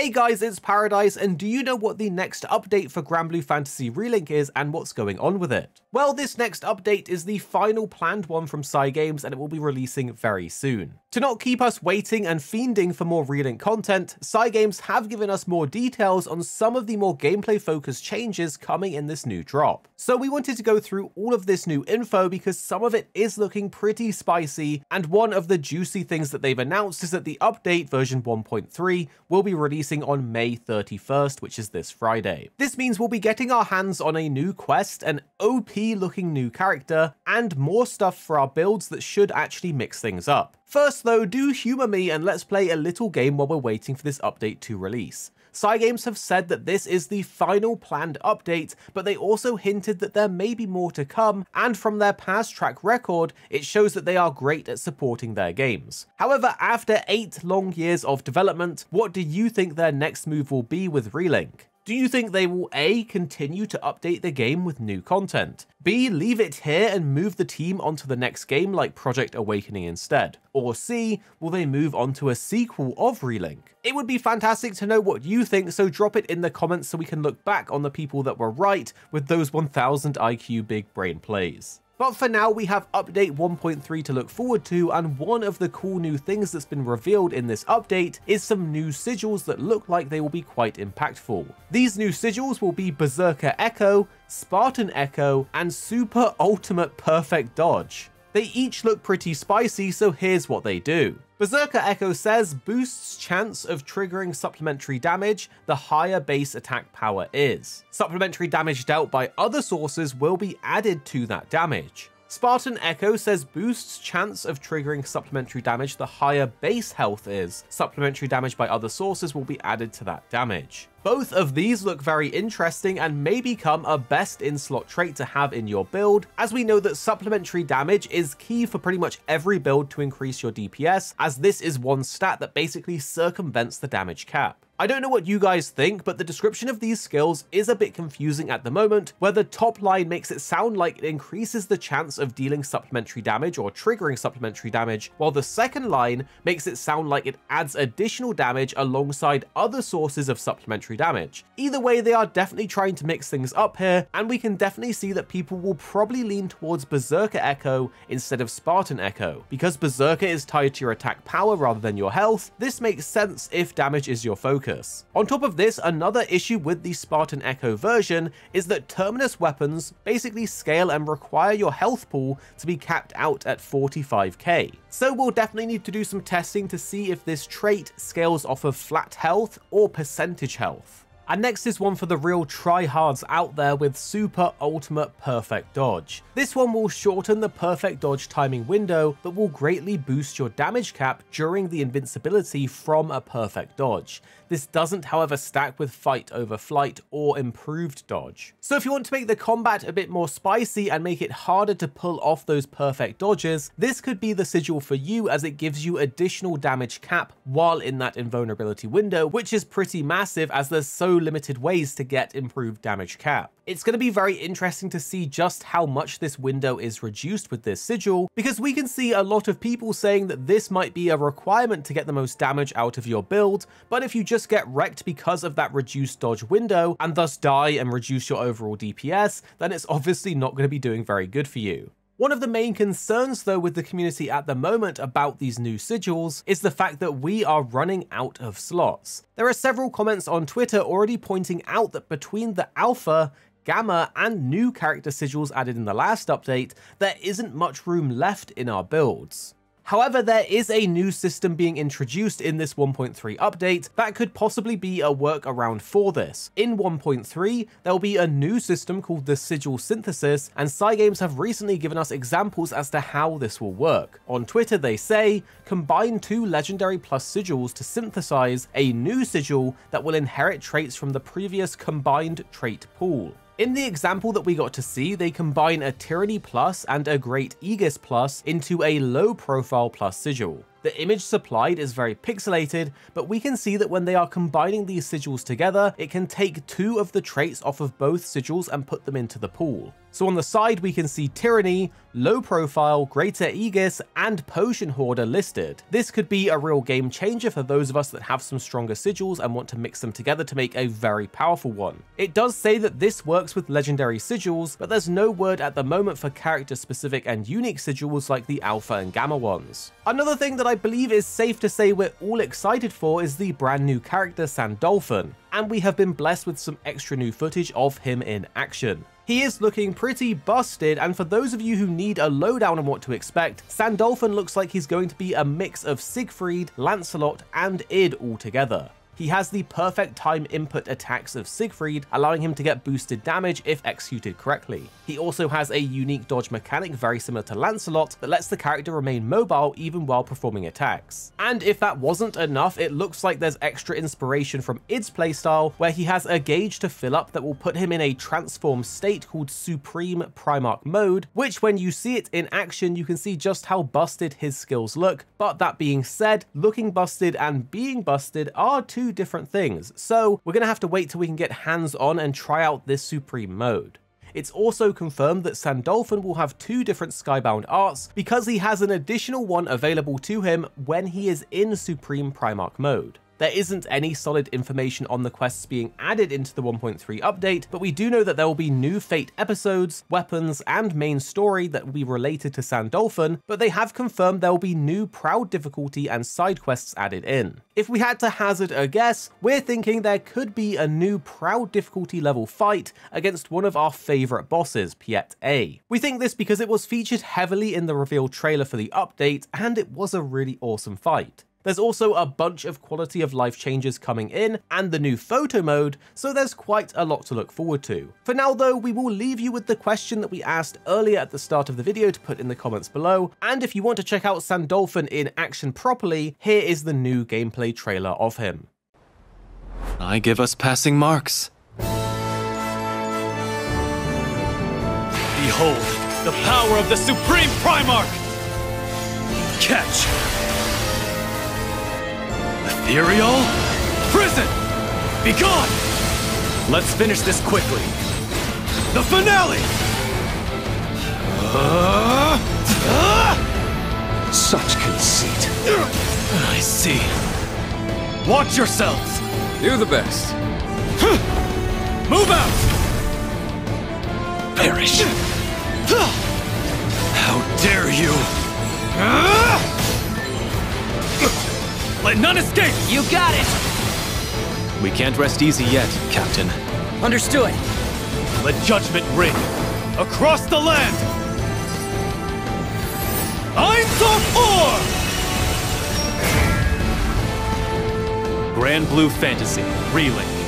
Hey guys, it's Paradise, and do you know what the next update for Granblue Fantasy Relink is and what's going on with it? Well, this next update is the final planned one from Cygames and it will be releasing very soon. To not keep us waiting and fiending for more Relink content, Cygames have given us more details on some of the more gameplay focused changes coming in this new drop. So we wanted to go through all of this new info because some of it is looking pretty spicy, and one of the juicy things that they've announced is that the update version 1.3 will be releasing on May 31st, which is this Friday. This means we'll be getting our hands on a new quest, an OP looking new character, and more stuff for our builds that should actually mix things up. First though, do humour me and let's play a little game while we're waiting for this update to release. Cygames have said that this is the final planned update, but they also hinted that there may be more to come, and from their past track record, it shows that they are great at supporting their games. However, after 8 long years of development, what do you think their next move will be with Relink? Do you think they will A, continue to update the game with new content? B, leave it here and move the team onto the next game like Project Awakening instead? Or C, will they move on to a sequel of Relink? It would be fantastic to know what you think, so drop it in the comments so we can look back on the people that were right with those 1000 IQ big brain plays. But for now, we have update 1.3 to look forward to, and one of the cool new things that's been revealed in this update is some new sigils that look like they will be quite impactful. These new sigils will be Berserker Echo, Spartan Echo, and Super Ultimate Perfect Dodge. They each look pretty spicy, so here's what they do. Berserker Echo says boosts chance of triggering supplementary damage the higher base attack power is. Supplementary damage dealt by other sources will be added to that damage. Spartan Echo says boosts chance of triggering supplementary damage the higher base health is. Supplementary damage by other sources will be added to that damage. Both of these look very interesting and may become a best in slot trait to have in your build, as we know that supplementary damage is key for pretty much every build to increase your DPS, as this is one stat that basically circumvents the damage cap. I don't know what you guys think, but the description of these skills is a bit confusing at the moment, where the top line makes it sound like it increases the chance of dealing supplementary damage or triggering supplementary damage, while the second line makes it sound like it adds additional damage alongside other sources of supplementary damage. Either way, they are definitely trying to mix things up here, and we can definitely see that people will probably lean towards Berserker Echo instead of Spartan Echo. Because Berserker is tied to your attack power rather than your health, this makes sense if damage is your focus On top of this, another issue with the Spartan Echo version is that Terminus weapons basically scale and require your health pool to be capped out at 45k. So we'll definitely need to do some testing to see if this trait scales off of flat health or percentage health. And next is one for the real tryhards out there with Super Ultimate Perfect Dodge. This one will shorten the perfect dodge timing window, but will greatly boost your damage cap during the invincibility from a perfect dodge. This doesn't however stack with fight over flight or improved dodge. So if you want to make the combat a bit more spicy and make it harder to pull off those perfect dodges, this could be the sigil for you as it gives you additional damage cap while in that invulnerability window, which is pretty massive as there's so limited ways to get improved damage cap. It's going to be very interesting to see just how much this window is reduced with this sigil, because we can see a lot of people saying that this might be a requirement to get the most damage out of your build, but if you just get wrecked because of that reduced dodge window, and thus die and reduce your overall DPS, then it's obviously not going to be doing very good for you. One of the main concerns though with the community at the moment about these new sigils is the fact that we are running out of slots. There are several comments on Twitter already pointing out that between the alpha, gamma, and new character sigils added in the last update, there isn't much room left in our builds. However, there is a new system being introduced in this 1.3 update that could possibly be a workaround for this. In 1.3, there'll be a new system called the Sigil Synthesis, and Cygames have recently given us examples as to how this will work. On Twitter, they say, combine two legendary plus sigils to synthesize a new sigil that will inherit traits from the previous combined trait pool. In the example that we got to see, they combine a Tyranny Plus and a Great Aegis Plus into a low profile plus sigil. The image supplied is very pixelated, but we can see that when they are combining these sigils together, it can take two of the traits off of both sigils and put them into the pool. So on the side, we can see Tyranny, Low Profile, Greater Aegis, and Potion Hoarder listed. This could be a real game changer for those of us that have some stronger sigils and want to mix them together to make a very powerful one. It does say that this works with legendary sigils, but there's no word at the moment for character specific and unique sigils like the Alpha and Gamma ones. Another thing that I believe is safe to say we're all excited for is the brand new character Sandalphon, and we have been blessed with some extra new footage of him in action. He is looking pretty busted, and for those of you who need a lowdown on what to expect, Sandalphon looks like he's going to be a mix of Siegfried, Lancelot, and Id altogether. He has the perfect time input attacks of Siegfried, allowing him to get boosted damage if executed correctly. He also has a unique dodge mechanic very similar to Lancelot that lets the character remain mobile even while performing attacks. And if that wasn't enough, it looks like there's extra inspiration from Id's playstyle, where he has a gauge to fill up that will put him in a transformed state called Supreme Primarch mode, which when you see it in action, you can see just how busted his skills look. But that being said, looking busted and being busted are two different things, so we're going to have to wait till we can get hands-on and try out this Supreme mode. It's also confirmed that Sandalphon will have two different Skybound arts because he has an additional one available to him when he is in Supreme Primarch mode. There isn't any solid information on the quests being added into the 1.3 update, but we do know that there will be new Fate episodes, weapons, and main story that will be related to Sandalphon, but they have confirmed there will be new Proud difficulty and side quests added in. If we had to hazard a guess, we're thinking there could be a new Proud difficulty level fight against one of our favourite bosses, Piet A. We think this because it was featured heavily in the reveal trailer for the update, and it was a really awesome fight. There's also a bunch of quality of life changes coming in and the new photo mode, so there's quite a lot to look forward to. For now though, we will leave you with the question that we asked earlier at the start of the video to put in the comments below, and if you want to check out Sandalphon in action properly, here is the new gameplay trailer of him. I give us passing marks. Behold, the power of the Supreme Primarch! Catch! Ethereal? Prison! Be gone! Let's finish this quickly. The finale! Uh, uh, Such conceit. I see. Watch yourselves! You're the best. Move out! Perish. How dare you! Let none escape! You got it! We can't rest easy yet, Captain. Understood. Let judgment ring across the land! Ain Soph Aur! Grand Blue Fantasy, Relink.